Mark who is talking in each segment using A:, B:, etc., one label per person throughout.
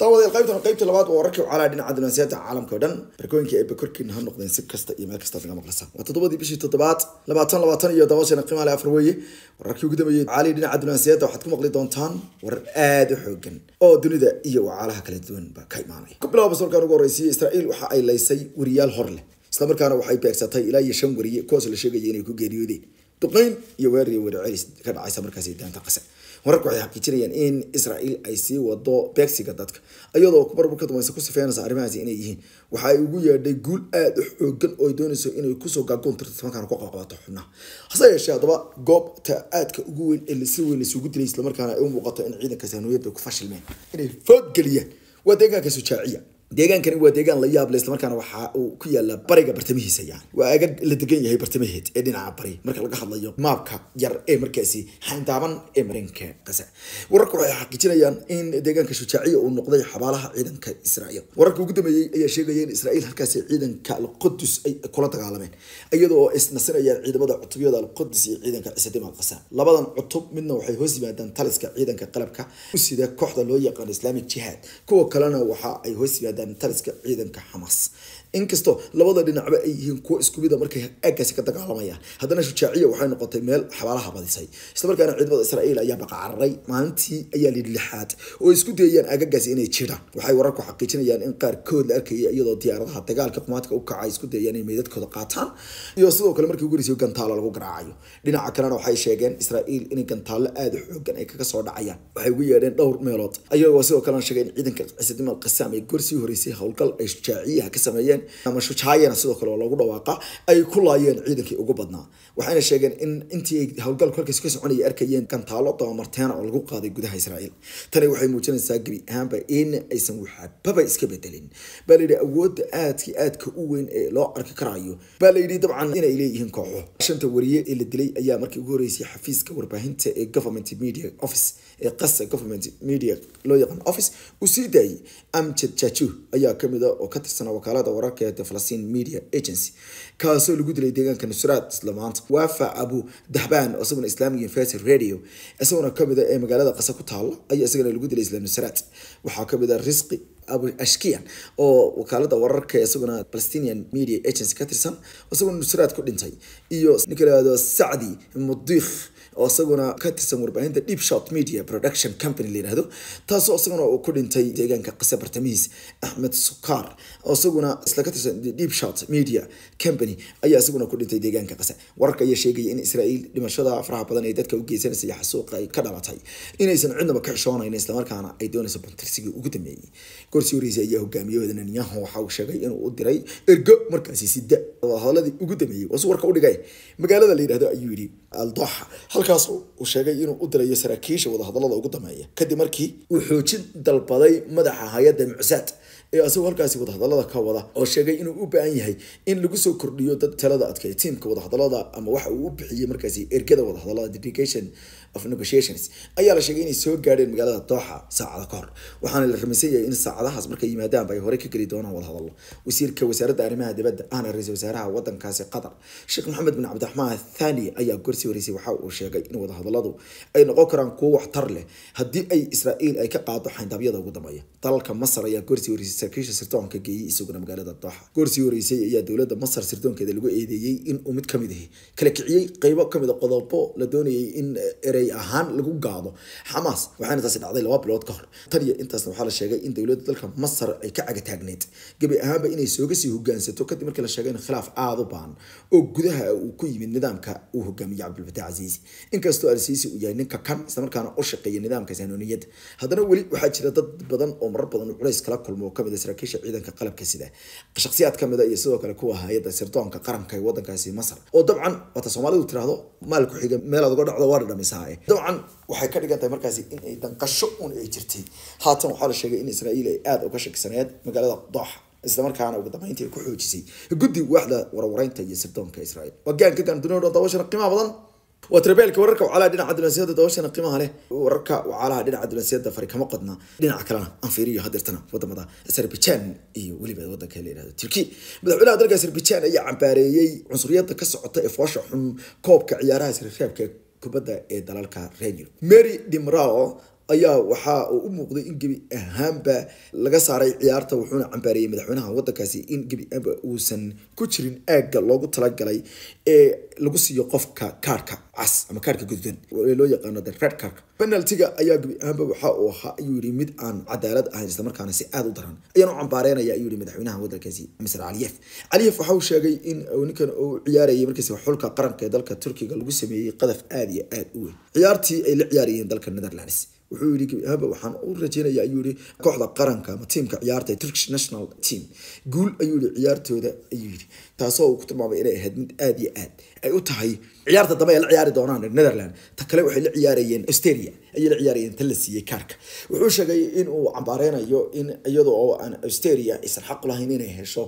A: daawadayaal qaybtan qaybta labaad waa wararkii calaa dhinaca dunaasiyada caalamka o dhan barkooyinkii ay bakorkiina ha noqdeen si kasta iyo meel kasta naga maqlasa waa toddobadii bishii toddobaad labaatan labaatan iyo dabashana qiimaha le afar weeye. Wararkii ugu dambeeyey caali dhinaca dunaasiyada waxaad ku maqli doontaan warar aada u oo dunida iyo wacaalaha kala duwan baa ka imaanaya. Ku bilaaba basolkan ugu horreysiyey israa'iil waxa ay laysay wariyaal hor leh. Islamarkaana waxay beegsatay ilaa iyo shan wariye kuwaas la sheegaya inay ku geeriyoodeen. Duqeyn iyo weer iyo ka dhacaysa markaasi daanta qase wararku waxay xaqiijinayaan in israa'iil ay sii wado beegsiga dadka iyadoo marmarka dambaysa ku sifeynaysa arrimahaasi inay yihiin waxa ay ugu yeedhay guul aada u xoogan oo ay doonayso inay ku soo gaagoon tirto markaana ku qabqabato xubnaha. Hase yeeshee haddaba goobta aadka ugu weyn ee si weyn laysugu dilay islamarkaana ay u muuqato in ciidanka saanooyada ku fashilmeen inay foodgeliyaan waa deegaanka sujaaciya deegaankani waa deegaan la yaab leh islamarkaana waxa uu ku yaalla bariga bartamihiisa yani waa agag la degan yahay bartamaheed ee dhinaca bari. Marka laga hadlayo maabka yar ee markaasi xayndaaban ee marinka qasa wararka waxay xaqiijinayaan in deegaanka shujaaciya uu noqday xabaalaha ciidanka israa'iil. Wararka ugu dambeeyey ayaa sheegaya in israa'iil halkaasi ciidanka alqudus ay kula dagaalameen iyadoo isnasinayaan ciidamada cutubyada alqudus iyo ciidanka ciisadim alqasa labadan cutub midna waxay hoos yimaadaan taliska ciidanka qalabka. U kooxda loo yaqaan islamic jihad kuwa kalena waxa ay hoos yimaadaan taliska ciidanka xamaas inkastoo labada dhinacba ay yihiin kuwo isku mida markay aaggaasi ka dagaalamayaan haddana shujaaciya waxay noqotay meel xabaalaha badisay. Islamarkaana ciidamada israa'iil ayaa baqacararay maalintii ayaa lidhi lixaad. Oo isku dayayaan aagagaasi inay jiraan waxay wararku xaqiijinayaan in qaarkood la arkayay iyadoo diyaaradaha dagaalka qumaadka u kaca isku dayayaan inay meydadkooda qaataan. Iyo sidoo kale markii ugu horreysay gantaalo lagu garaacayo. Dhinaca kalena waxay sheegeen israa'iil inay gantaallo aada xoogan ay kaga soo dhacayaan. Waxay ugu yeedheen dhowr meelood. Ayagoo sidoo kalena sheegay in ciidanka ciisadim alqasaam ay gorsii horeysay howlgal ay shujaaciyaha ka sameeyeen ama shujaayana sidoo kale oo loogu dhawaaqa ay ku laayeen ciidankii ugu badnaa. Waxayna sheegeen in intii ay howlgalku halkaasi ka soconayay arkayeen gantaalo dabamarteena oo lagu qaaday gudaha israa'iil. Tani waxay muujinaysaa gebi ahaanba in aysan waxbaba iska bedelin baa layidhi awoodda aadki aadka u weyn ee loo arki karayo baa layidhi dabcan inay leeyihiin kooxo. Shanta wariye ee la dilay ayaa markii ugu horreysay xafiiska warbaahinta ee government media office ee qasa government media loo yaqaan office sii daayay. Amjad jajuh ayaa ka mid a oo ka tirsanaa wakaalada wararka ee falastiin media agency. Kaasoo lagu dilay deegaanka nusraad isla maanta abu dahbaan oo isaguna islamic university radio isaguna ka mid a ee magaalada qasa ku taala ayaa isagana lagu dilay isla nusraad. Waxaa ka mid a risqi abu ashkiyan oo wakaalada wararka isaguna palestinian media agency ka tirsan isaguna nusraad ku dhintay iyo ninka lahado sacdi mudikh oo isaguna ka tirsan warbaahinta deep shot media production company la yihahdo taasoo isaguna uu ku dhintay deegaanka qase bartamihiis axmed sukaar oo isaguna isla ka tirsan deep shot media company ayaa isaguna ku dhintay deegaanka qase wararka ayaa sheegaya in israa'iil dhimashada faraha badan ee dadka u geysanaysa iyo xasuuqa ay ka dhalatay inaysan cidnaba ka xishoonayn islamarkaana ay doonayso bantirsigii ugu dambeeyey gorsii horreysay ayaa hogaamiyahooda netanyahu waxa uu sheegay inuu u diray ergo markaasi sida hadalladii ugu dambeeyey wasu warka u dhigay magaalada la yidhahdo ayuu yidhi aldoxa halkaas uu sheegay inuu u dirayo saraakiisha wadahadallada ugu dambeeya. Kadib markii uu xoojin dalbaday madaxa hay'adda mucsaad ee asagoo halkaasi wadahadallada ka wada oo sheegay inuu u baahan yahay in lagu soo kordhiyo dad talada adkay. Tiimka wadahadallada ama waxa uu u bixiyey markaasi ergada wadahadallada dedication of negotiations. Ayaa la sheegay inay soo gaadheen magaalada dooxa saacada ka hor. Waxaana la rumaysan yahay in saacadahaas markay yimaadaanba ay horey ka geli doonaan wadahadallo wasiirka wasaaradda arrimaha dibadda ahna ra'iisul wasaaraha wadankaasi qatar sheekh maxamed bin cabdiraxmaan thani ayaa gorsii horeysay waxa uu sheegay in wadahadalladu ay noqon karaan kuwo waxtar leh. Haddii ay israa'iil ay ka qaado xayndaabyada ugu dambeeya dalalka masar ayaa gorsii horeysay saraakiisha sirdoonka geeyey isaguna magaalada dooxa gorsii horeysay ayaa dowladda masar sirdoonkeeda lagu eedeeyey in uu mid ahi kala kiciyey qeybo ka mid a qodobo la doonayay in erey ahaan lagu gaado xamaas waxaana taasi dhacday laba bilood ka hor. Tan intaasna waxaa la sheegay in dowladda dalka masar ay ka cagataagneyd gebi ahaanba inay sooga sii hogaansato kadib markii la sheegay in khilaaf aada u baan oo gudaha uu ku yimid nidaamka uu hogaamiyey cabdulfataax casiisi inkastoo alsiisi uu yahay ninka kan islamarkaana u shaqeeya nidaamka saanooniyadda haddana weli waxaa jira dad badan oo marar badan culays kala kulmo oo ka mid a saraakiisha ciidanka qalabka sida shakhsiyaad ka mid a iyo sidoo kale kuwa hay'adda sirdoonka qaranka ee wadankaasi masar. Oo dabcan waata soomaalidu tiraahdo maal ku xiga meelaad uga dhacdo waa dhadhamisaa dabcan waxay ka dhigan markaasi in danqasho un ay jirtay. Haatan waxaa la sheegay in israa'iil ay aada uga shakisaneed magaalada dooxa islamarkaana ugu dambeyntii ay ku xoojisay guddi waaxda warwareynta iyo sirdoonka israa'iil. Waa gaanka gaandunoo dhan dabashana qiimaha badan waa tirabeelka wararka wacalaha dhinaca dunaasiyada dabashana qiimaha leh. Wararka wacalaha dhinaca dunaasiyada fari kama qodna dhinaca kalena aan fiiriyo hadeertana waddamada azerbaijan iyo weliba wadanka la yihahdo turkiya madaxweynaha dalka azerbaijan ayaa cambaareeyey cunsuriyada ka socota ee foosha xun koobka ciyaaraha sirreebka kubadda ee dalalka reer yurub. Mary dimrao ayaa waxaa uu u muuqday in gebi ahaanba laga saaray ciyaarta wuxuuna cambaareeyey madaxweynaha wadankaasi in gebi ahaanba uusan ku jirin aagga loogu talagalay ee lagu siiyo qofka kaarhka cas ama kaarhka gududan loo yaqaano the red cardka penaltiga ayaa gebi ahaanba waxa uu ahaa ayuu yidhi mid aan cadaalad ahayn isla markaana si aada u daran. Ayaan u cambaareynaya ayuu yidhi madaxweynaha wadankaasi misr caliyef caliyef waxa uu sheegay in ninkan uu ciyaarayay markiisa xulka qaranka ee dalka turkiga lagu sameeyey qadaf aada iyo aada u weyn. Ciyaartii ay la ciyaarayeen dalka netherlands wuxuu gebi ahaanba waxaan u rajeynaya ayuu yidhi kooxda qaranka ama tiimka ciyaarta ee turkish national team. Guul ayuu yidhi ciyaartooda ayuu yidhi. Taasoo uu ku tilmaamay inay ahayd mid aada iyo aad ay u tahay ciyaarta dambe ay la ciyaari doonaan netherland ta kale waxay la ciyaarayeen australia ayay la ciyaarayeen tan la siiyey kaarka. Wuxuu sheegay in uu cambaareynayo in iyada oo aan australia aysan xaq u lahayn inay hesho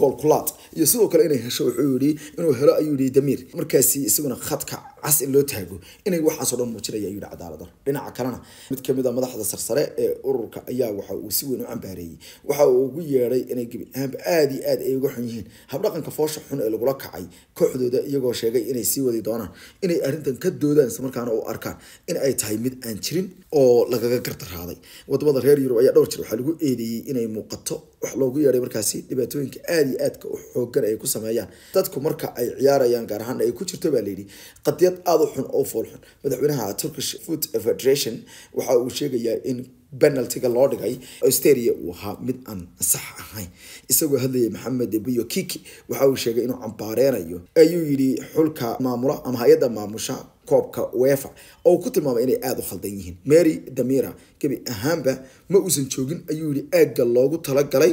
A: gool kulaad iyo sidoo kale inay hesho wuxuu yidhi inuu helo ayuu yidhi damiir markaasi isaguna khadka cas in loo taago. Inay waxaasoo dhan muujinaya ayuu yidhi cadaaladar. Dhinaca kalena mid ka mid a madaxda sarsare ee ururka ayaa waxa uu si weyn u cambaareeyey. Waxa uu ugu yeedhay inay gebi ahaanba aada iyo aad ay uga xun yihiin. Habdhaqanka foosha xun ee lagula kacay kooxdooda iyagoo sheegay inay sii wadi doonaan inay arrintan ka doodaan islamarkaana u arkaan in ay tahay mid aan jirin oo lagaga gardaraaday. Wadamada reer yurub ayaa dhowr jir waxaa lagu eedeeyey inay muuqato wax loogu yeedhay markaasi dhibaatooyinka aada iyo aadka u xoogan ay ku sameeyaan. Dadku marka ay ciyaarayaan gaar ahaan ay ku jirto baa layidhi qadiyad aada u xun oo fool xun. Madaxweynaha turkish food federation waxa uu sheegayaa in penaltiga loo dhigay australia uu ahaa mid aan sax ahayn. Isagoo hadlayay maxamed biyo kiki waxa uu sheegay inuu cambaareynayo ayuu yidhi xulka maamula ama hay'adda maamusha koobka wefa oo ku tilmaamay inay aada u khaldan yihiin. Mary damira gebi ahaanba ma uusan joogin ayuu yidhi aagga loogu talagalay.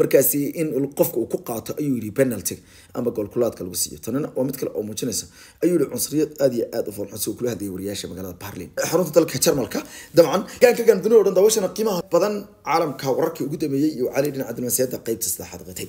A: Markaasi in qofka uu ku qaato ayuu yidhi penalty. Ama goolkulaadka lagu siiyo. Tanina waa mid kale oo muujinaysa ayuu yidhi cunsuriyad aada iyo aada u foolxun si kula hadlayay wariyaasha magaalada barlin xarunta dalka jarmalka dabcan gaanka gaan dunida o dhan daawashana qiimaha badan caalamka wararkii ugu dambeeyey iyo cali dhinaca diblomaasiyadda qeybta saddexaad qitay